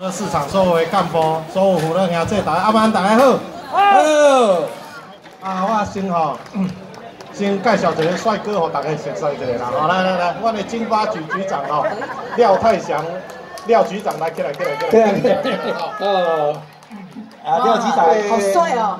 各市场所有的干部、所有妇女兄弟，大家阿曼大家好。好。啊，我先吼，先介绍一个帅哥，给大家熟悉一下啦。好，来来来，我的金发局局长吼，廖泰祥，廖局长来，起来起来起来。哦。啊，廖局长，好帅哦！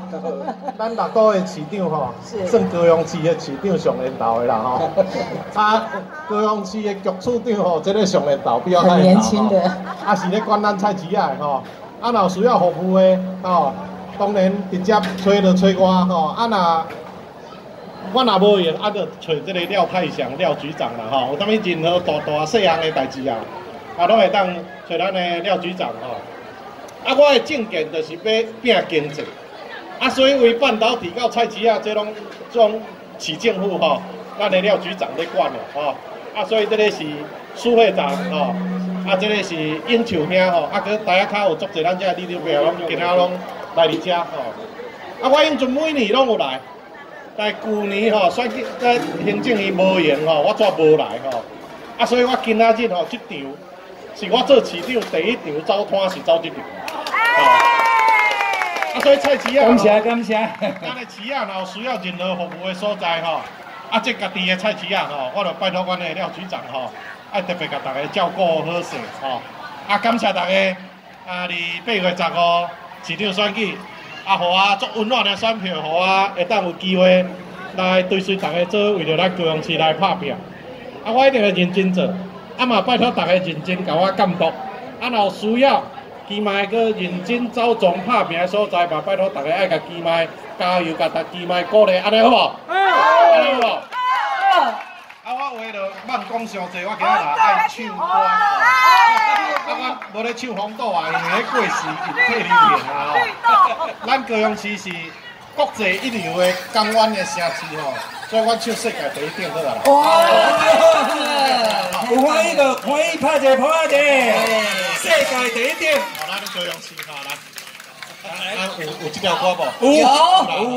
咱六都的市长吼，算高雄市的市长上年头的啦吼。啊，高雄市的局处长吼，这个上年头比较很年轻的。啊，是咧管咱菜市啊吼。啊，若需要服务的吼，当然直接找就找我吼。啊，若我若无闲，啊，就找这个廖太祥廖局长啦吼。有啥物任何大大细项的代志啊，啊，拢会当找咱的廖局长吼。啊，我的证件就是要拼经济，啊，所以为半导体到菜市啊，这拢种市政府吼，咱的廖局长在管的吼，啊，所以这个是苏会长吼，啊，这个是英秋兄吼，啊，佮大家较有足侪咱这李刘表拢今仔拢来你遮吼，啊，我因准每年拢有来，但旧年吼选举在行政院无闲吼，我煞无来吼，啊，所以我今仔日吼即场是我做市长第一场走摊是走这场。啊，所以菜市啊，感谢感谢。咱的市啊，若有需要任何服务的所在吼，啊，即家己的菜市啊吼，我就拜托阮的廖局长吼，爱特别甲大家照顾好势吼。啊，感谢大家啊，伫八月十五市长选举，啊，互我足温暖的选票，互我会当有机会来对随大家做，为着咱高雄市来拍拼。啊，我一定会认真做。啊嘛，拜托大家认真甲我监督。啊，若有需要。基麦个认真走总拍拼的所在嘛，拜托大家爱甲基麦加油，甲大基麦鼓励，安尼好无？好，安尼好无？好。啊，我话就莫讲伤济，我今日来爱唱歌。啊，我无咧唱红豆啊，因为过时退流行啊吼。咱高雄市是国际一流的港湾的城市吼，所以我唱世界第一点好啦。哇！有欢喜个，欢喜拍者拍者，世界第一点。高雄市哈来，啊有有这条歌不？有有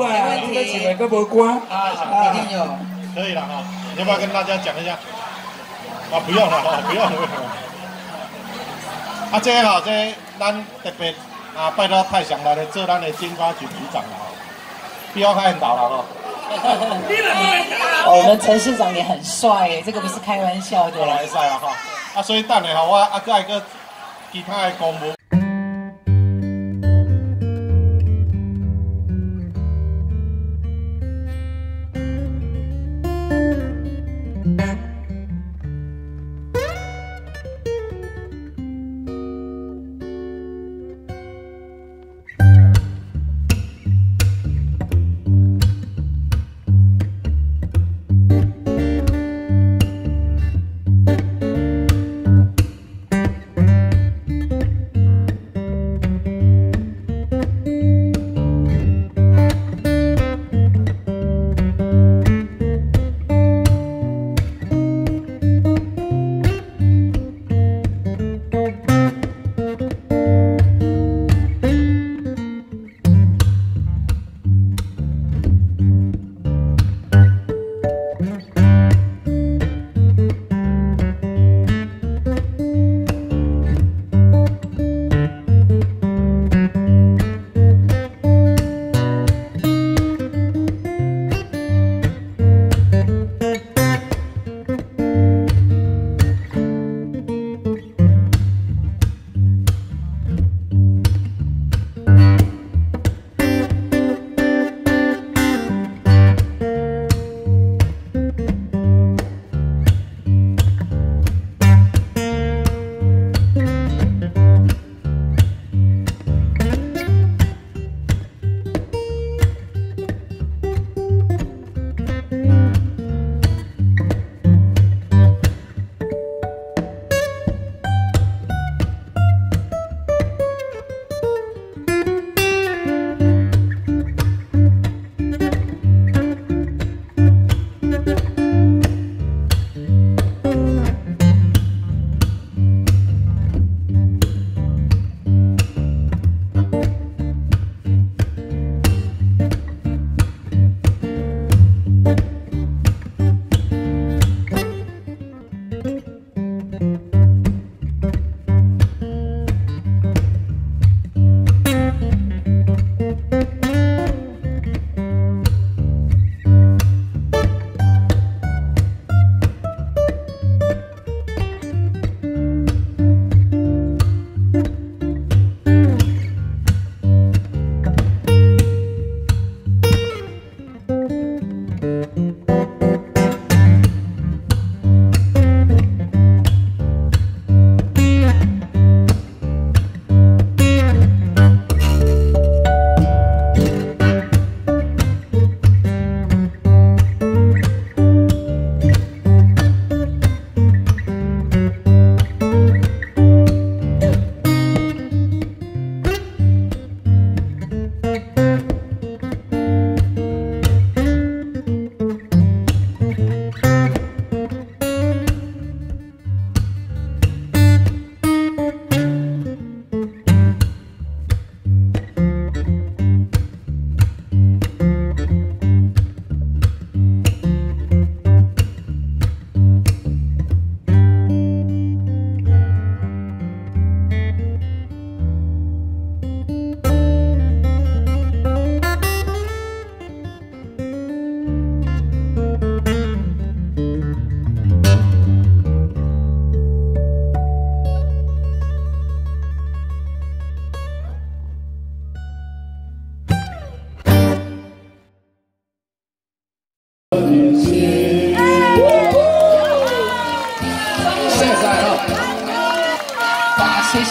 啊，这个是哪个无歌？啊，一定有。可以了哈，要不要跟大家讲一下？啊，不用了哈，不用了。啊，这个哈，这咱特别啊，拜托太祥来的做咱的经发局局长了哈，不要太老了哈。我们陈市长也很帅耶，这个不是开玩笑的。来晒啊哈，啊，所以等下哈，我啊个一个其他的公务。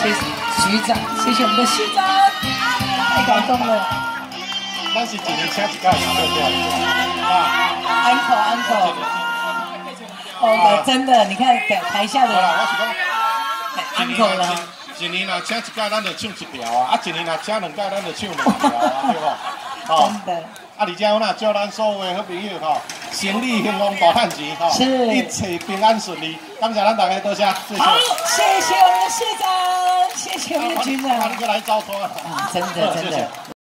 谢局长，谢谢我们的市长，太感动了。咱是一年请一届的对不对？啊，uncle uncle，哦，真的，你看台台下的好啦，我是讲，一年 uncle 了啊，一一年啊请一届，咱就唱一条啊，啊，一年啊请两届，咱就唱两条啊，对不？哦真的。啊，而且我呐叫咱所有的好朋友吼，生意兴隆大赚钱吼，是一切平安顺利。感谢咱大家多谢，谢谢。好，谢谢我们的市长，谢谢我们的局长啊，你，过来招拖啊。啊，真的真的。